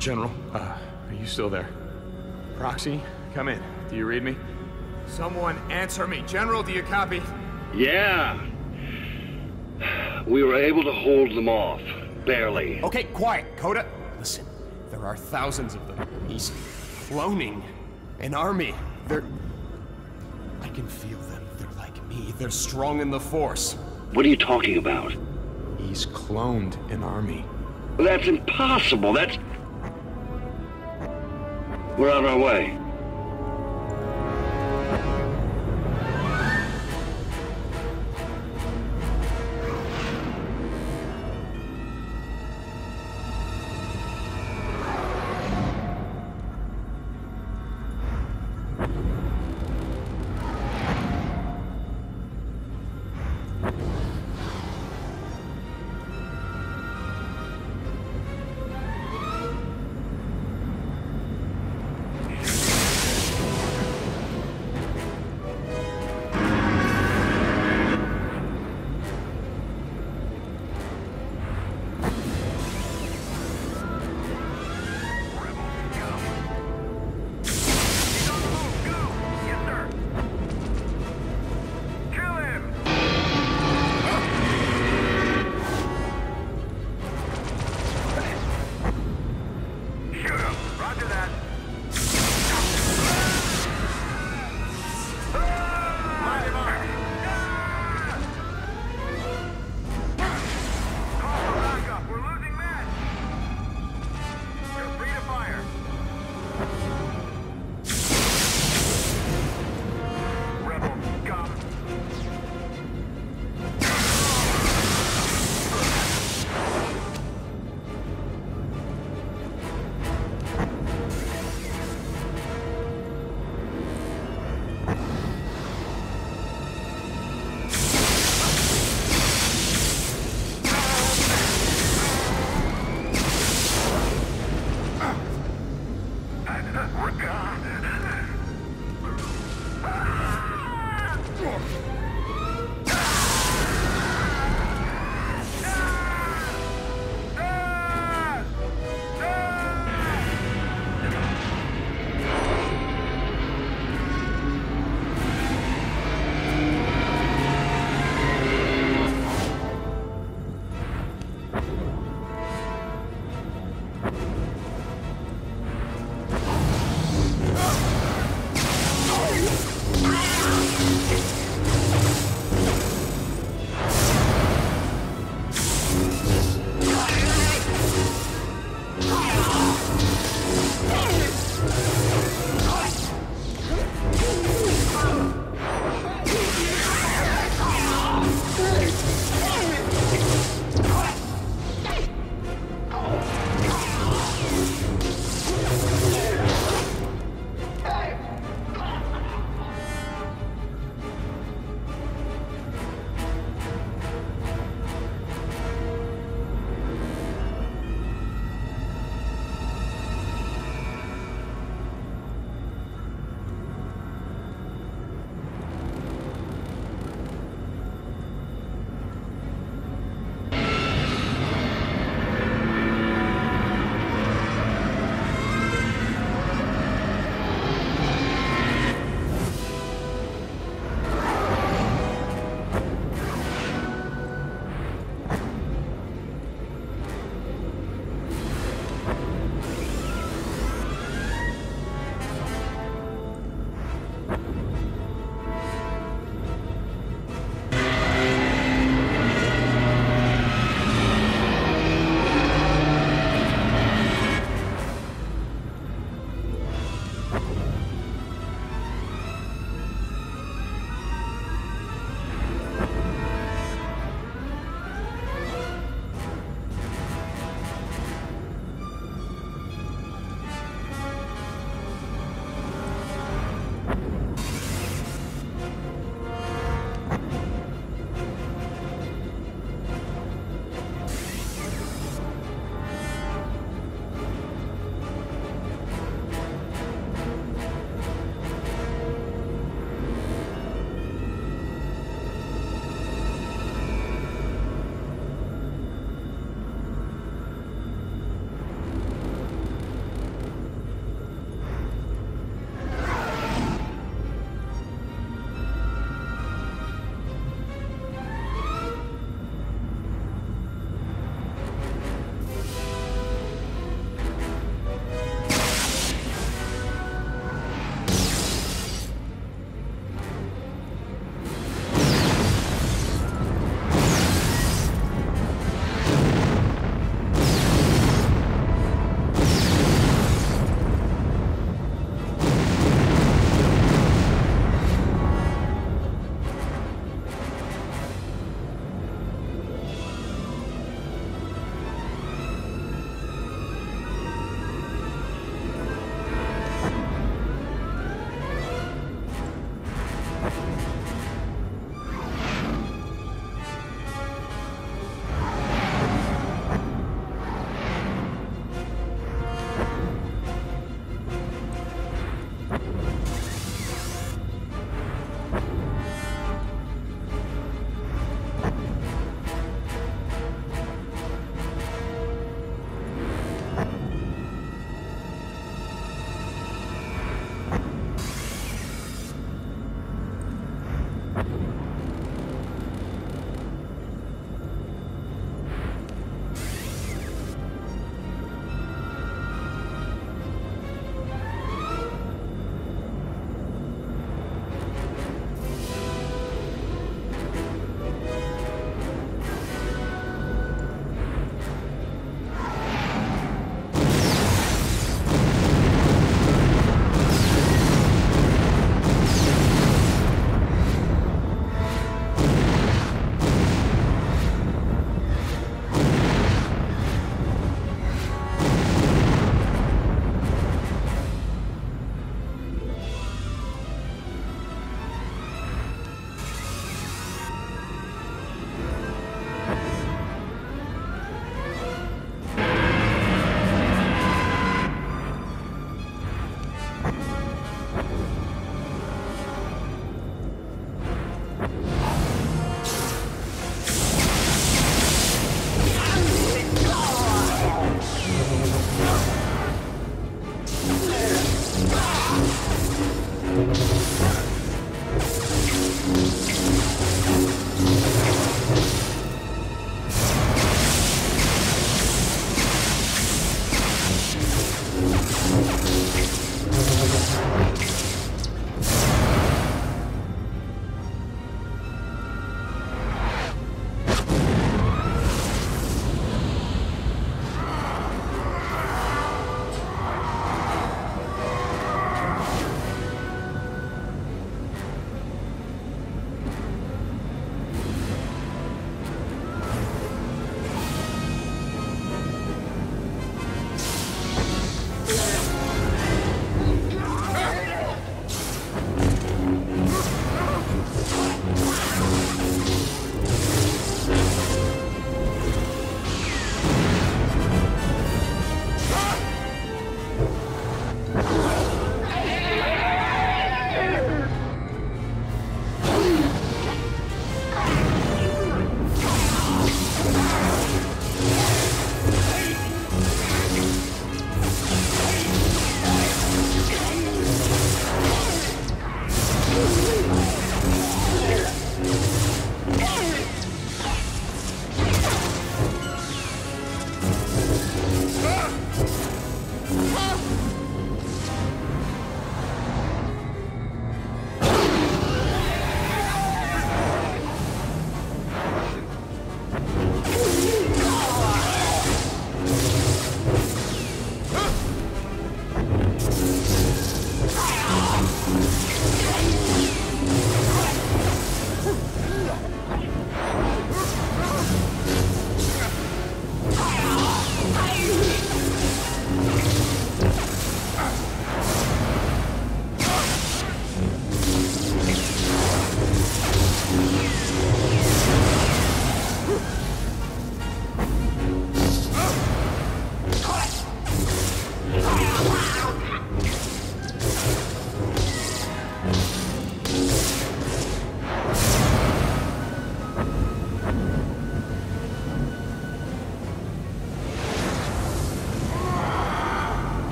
General. Uh, are you still there? Proxy, come in. Do you read me? Someone answer me. General, do you copy? Yeah. We were able to hold them off. Barely. Okay, quiet, Kota. Listen, there are thousands of them. He's cloning an army. They're... I can feel them. They're like me. They're strong in the Force. What are you talking about? He's cloned an army. That's impossible. That's... We're on our way.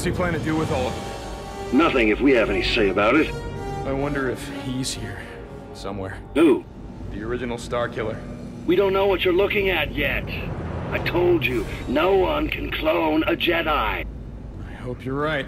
Does he plan to do with all of Nothing if we have any say about it. I wonder if he's here. Somewhere. Who? The original Starkiller. We don't know what you're looking at yet. I told you, no one can clone a Jedi. I hope you're right.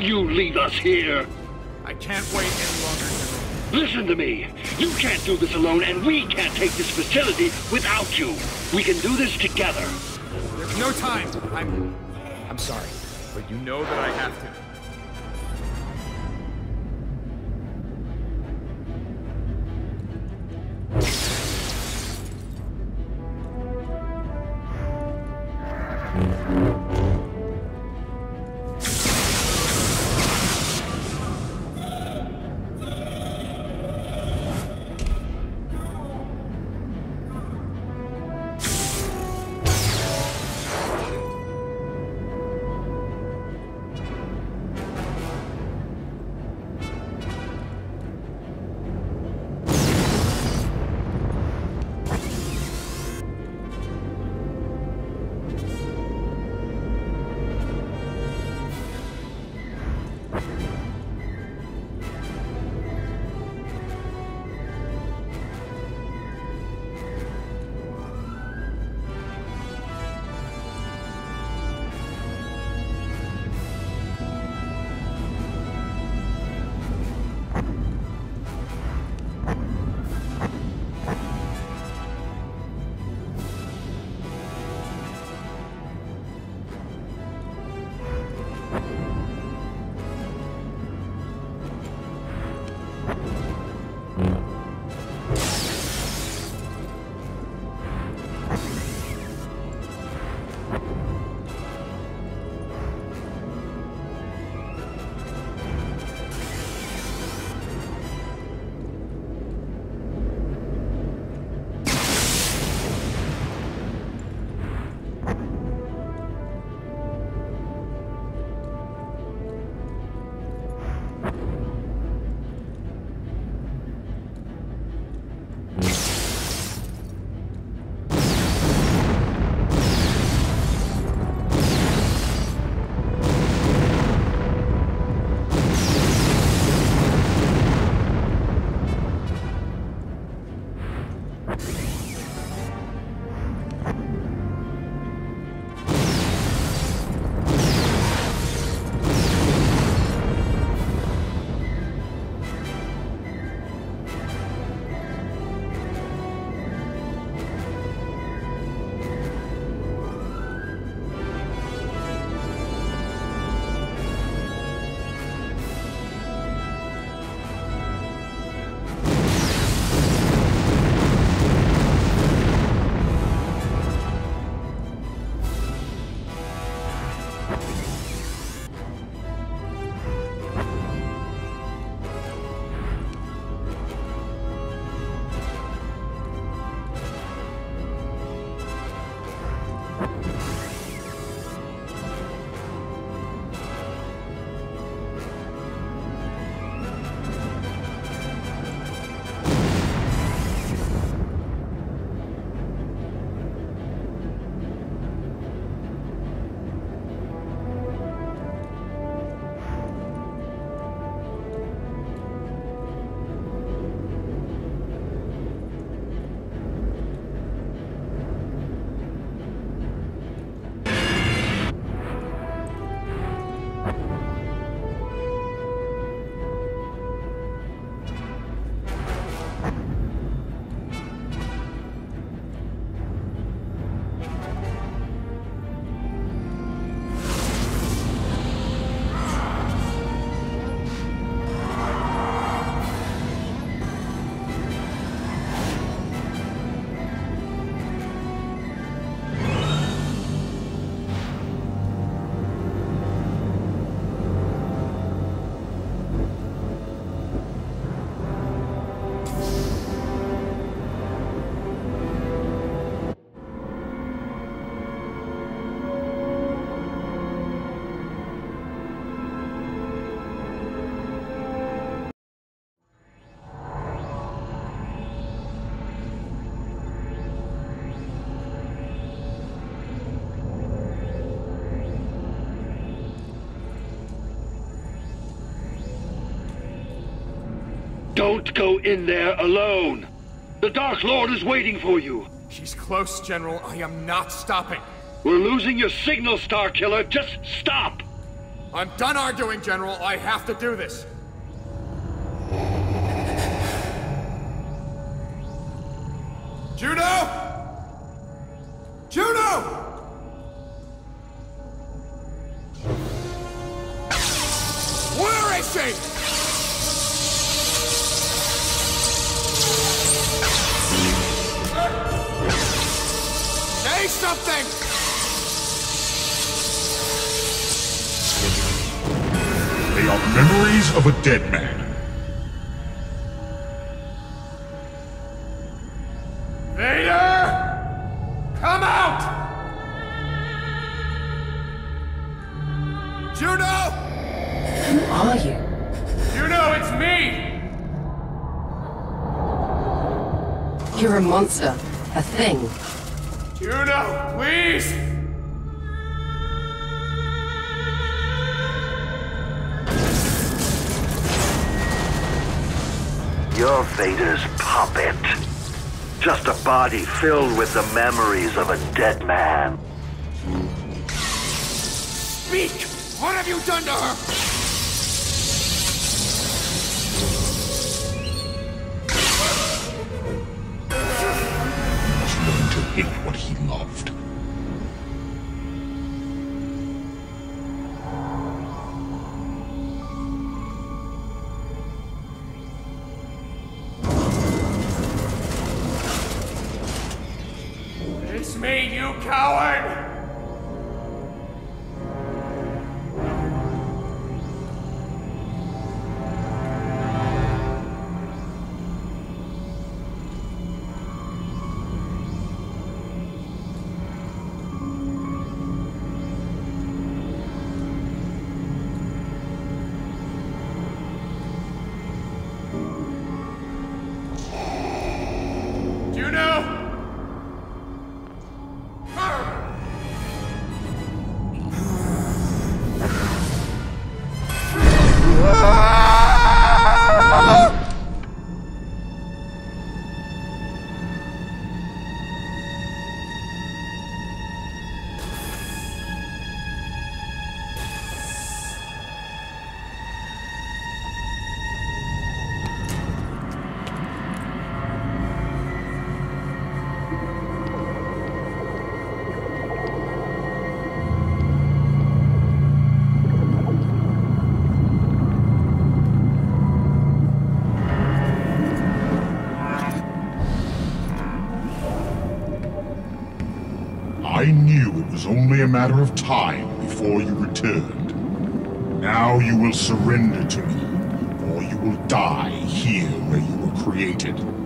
you leave us here. I can't wait any longer, Listen to me. You can't do this alone, and we can't take this facility without you. We can do this together. There's no time. I'm... I'm sorry, but you know that I have to. Don't go in there alone. The Dark Lord is waiting for you. She's close, General. I am not stopping. We're losing your signal, Starkiller. Just stop. I'm done arguing, General. I have to do this. You're a monster. A thing. Juno, please! You're Vader's puppet. Just a body filled with the memories of a dead man. Speak! What have you done to her? Loved. A matter of time before you returned. Now you will surrender to me, or you will die here where you were created.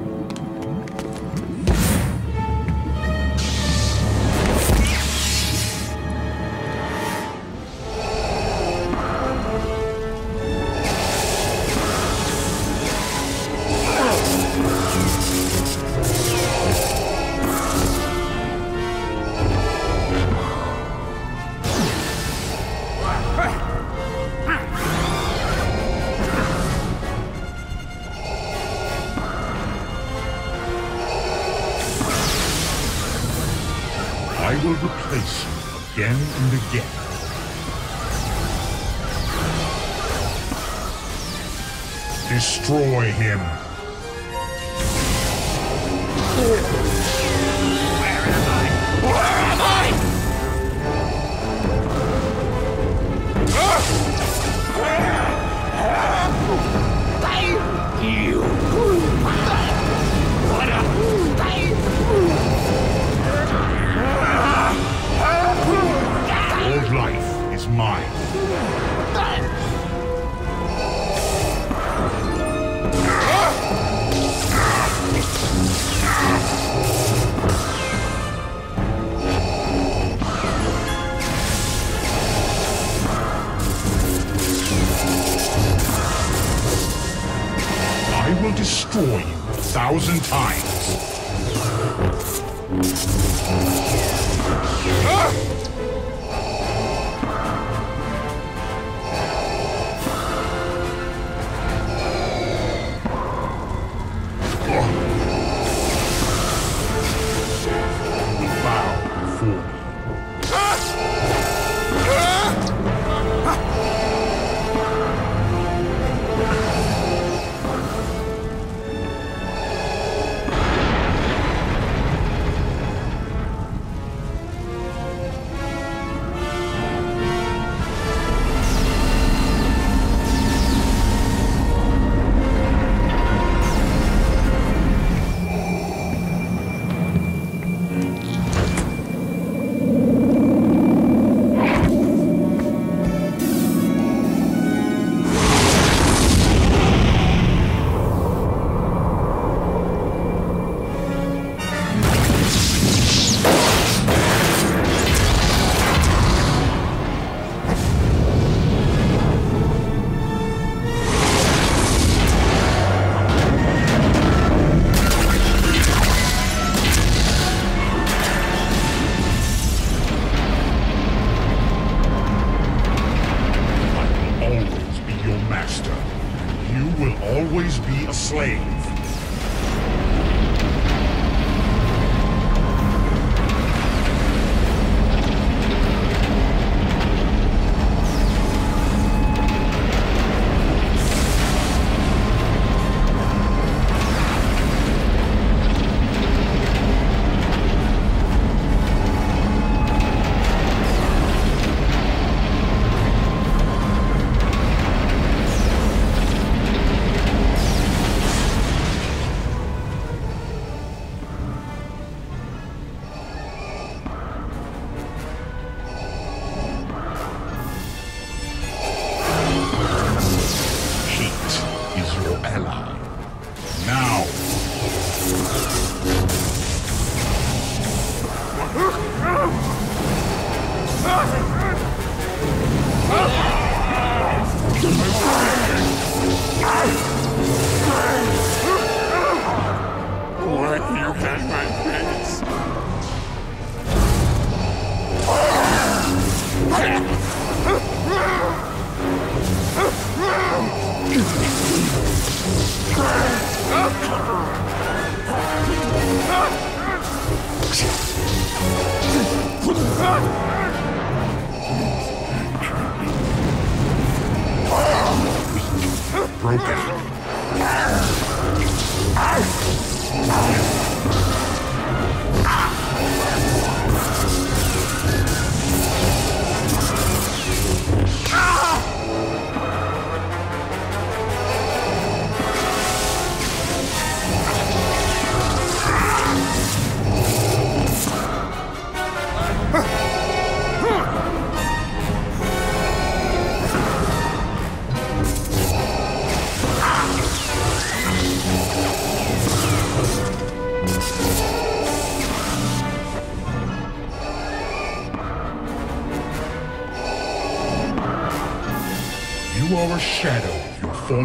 Thousand times.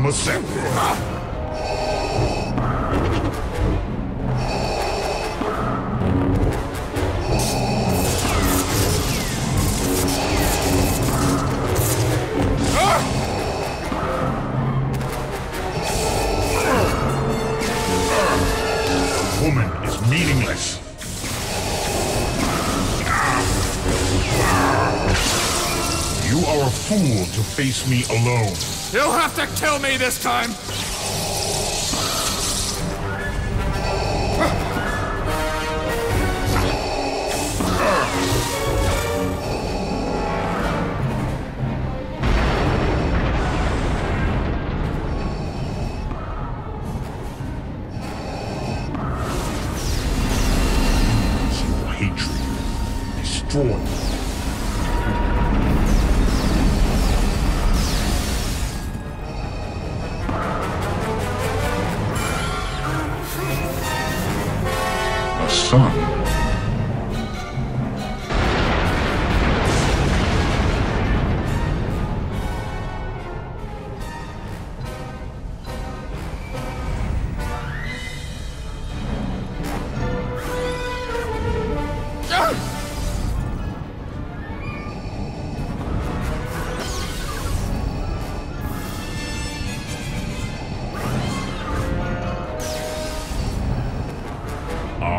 Your. Woman is meaningless. You are a fool to face me alone. You'll have to kill me this time!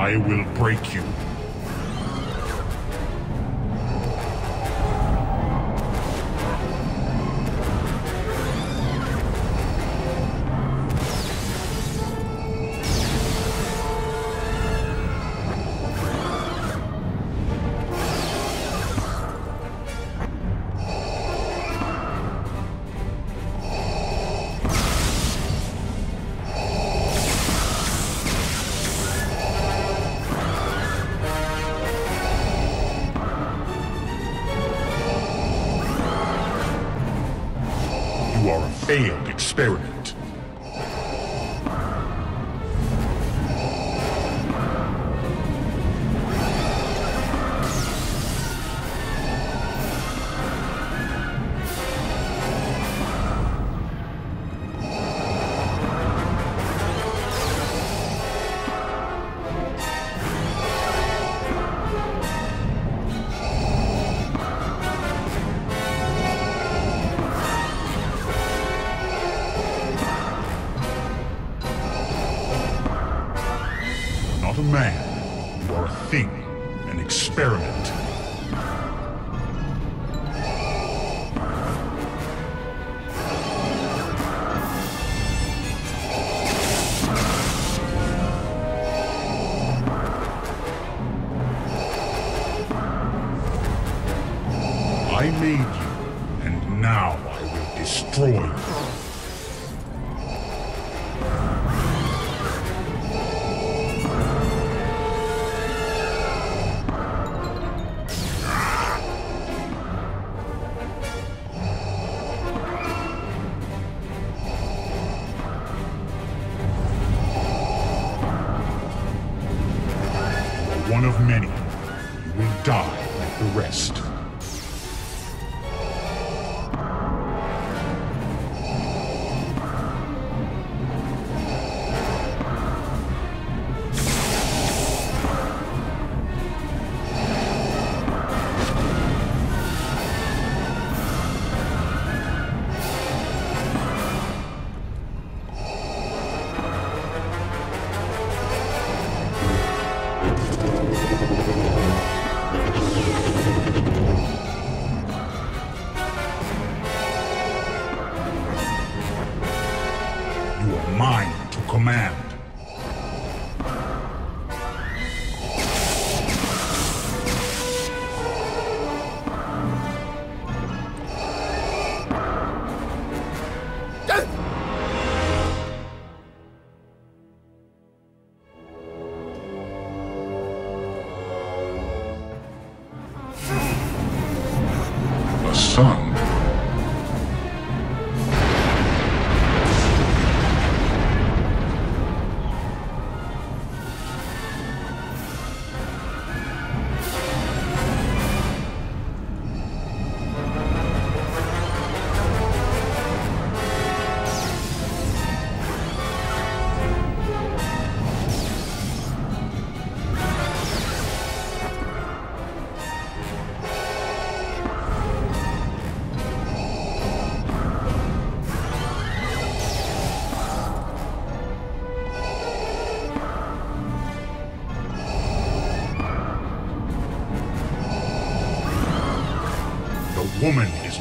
I will break you.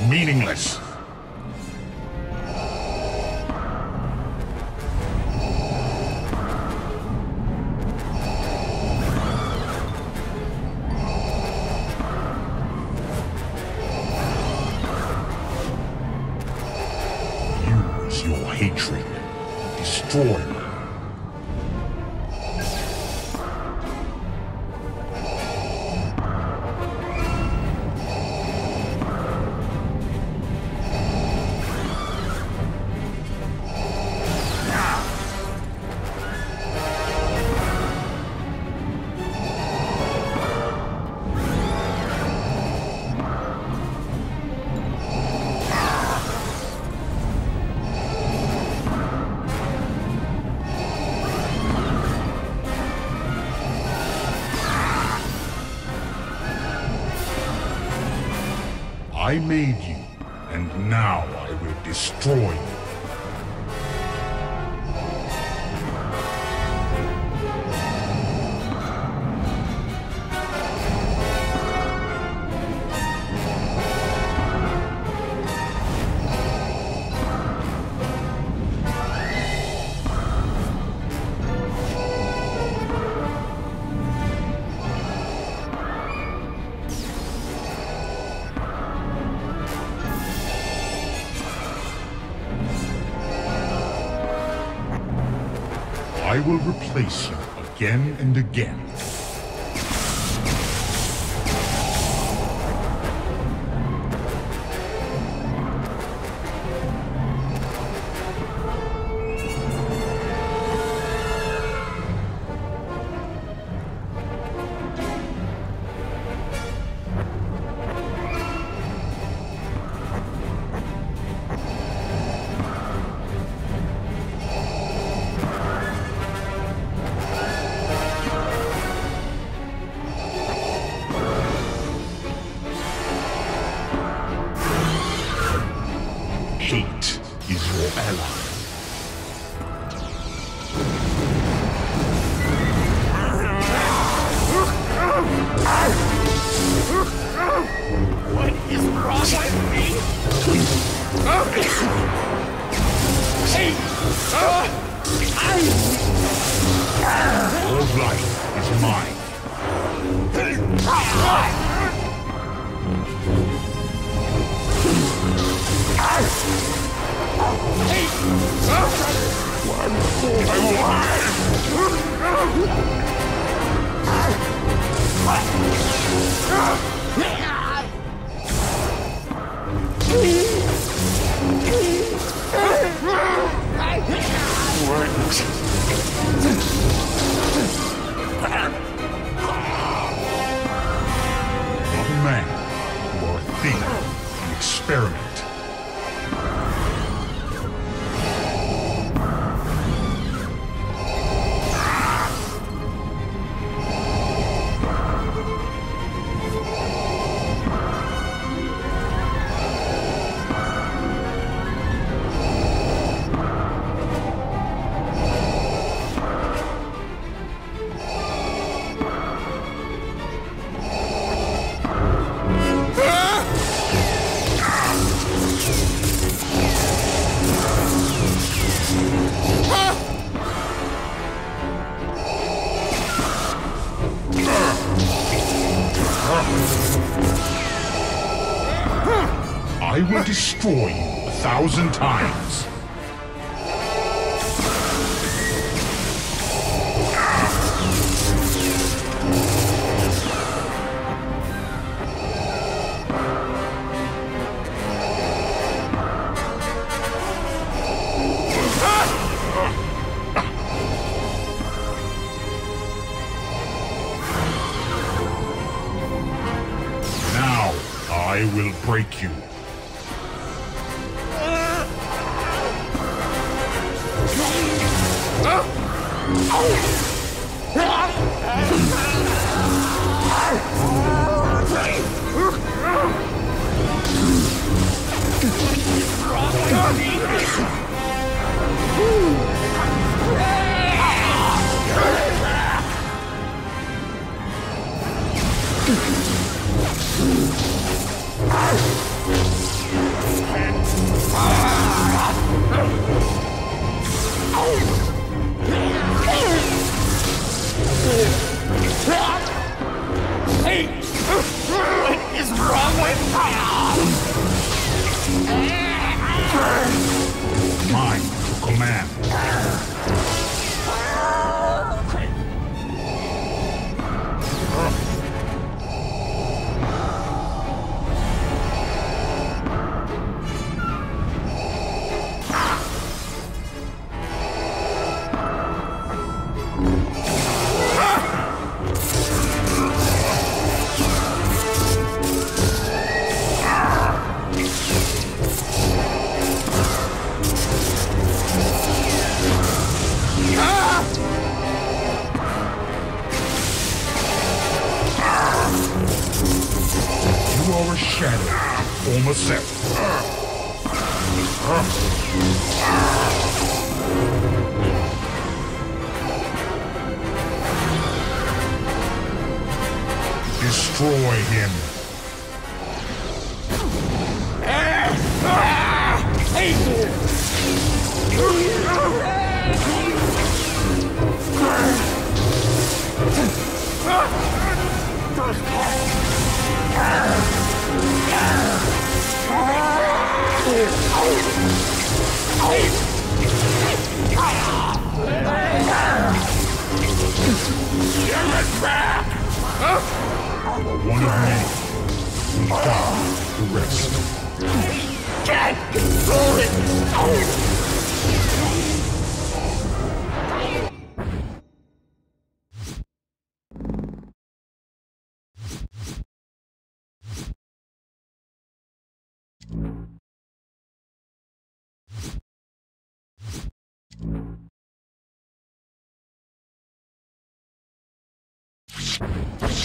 meaningless. I may I will replace you again and again.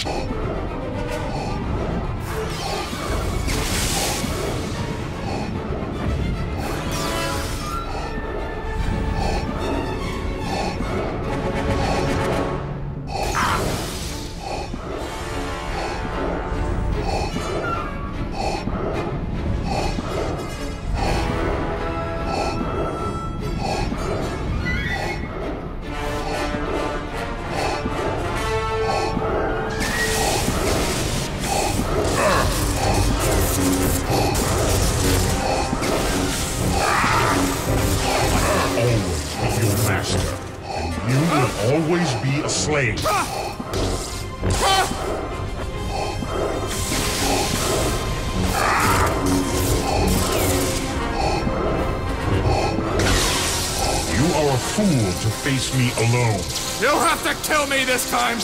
Oh. Kill me this time!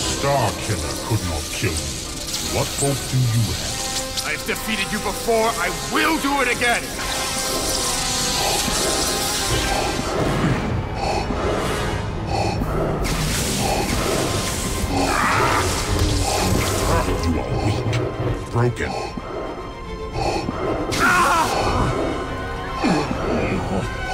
Star Killer could not kill me. What hope do you have? I've defeated you before, I will do it again! You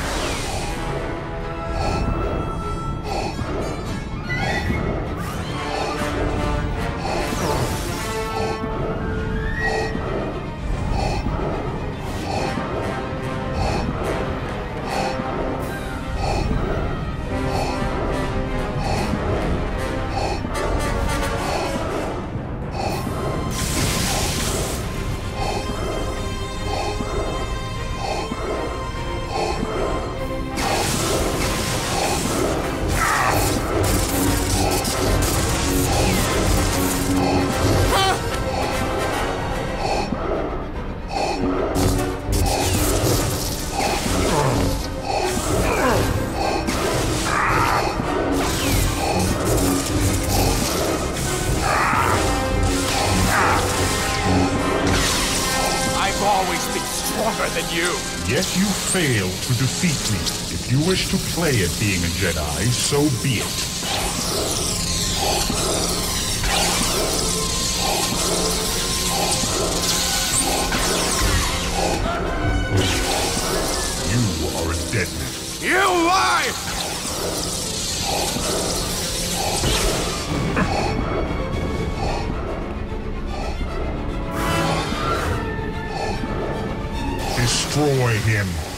to defeat me. If you wish to play at being a Jedi, so be it. You are a dead man. You lie! Destroy him.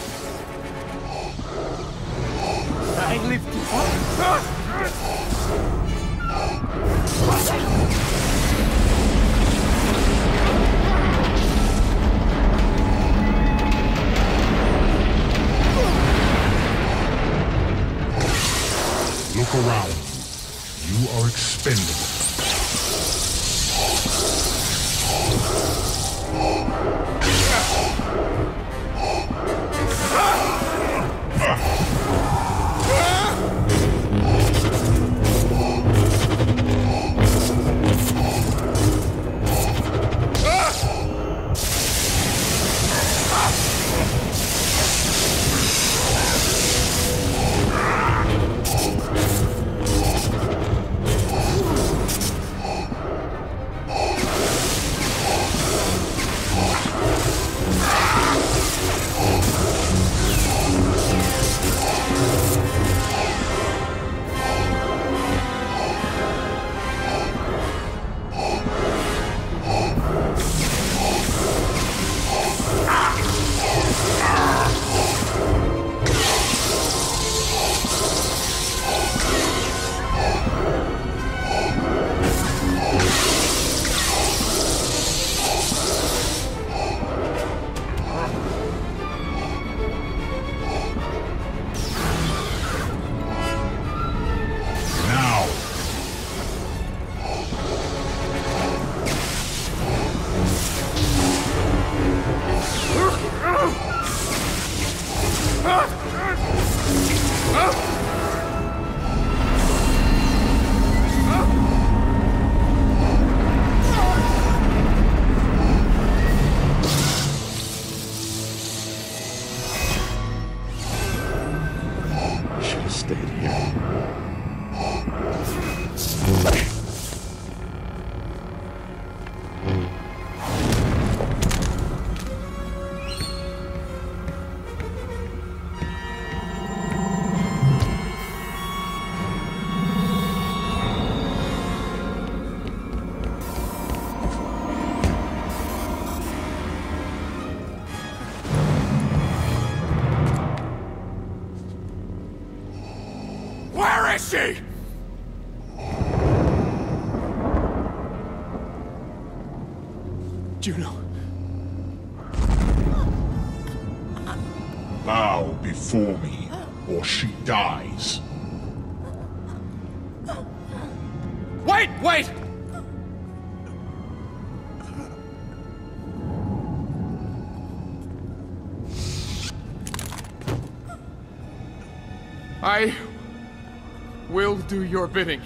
Do your bidding.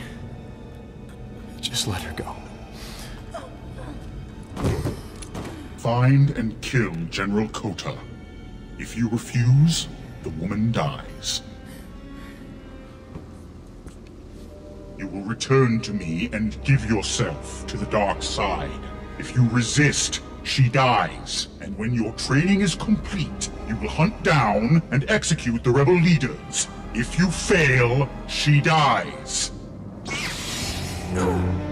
Just let her go. Find and kill General Kota. If you refuse, the woman dies. You will return to me and give yourself to the dark side. If you resist, she dies. And when your training is complete, you will hunt down and execute the rebel leaders. If you fail, she dies. No.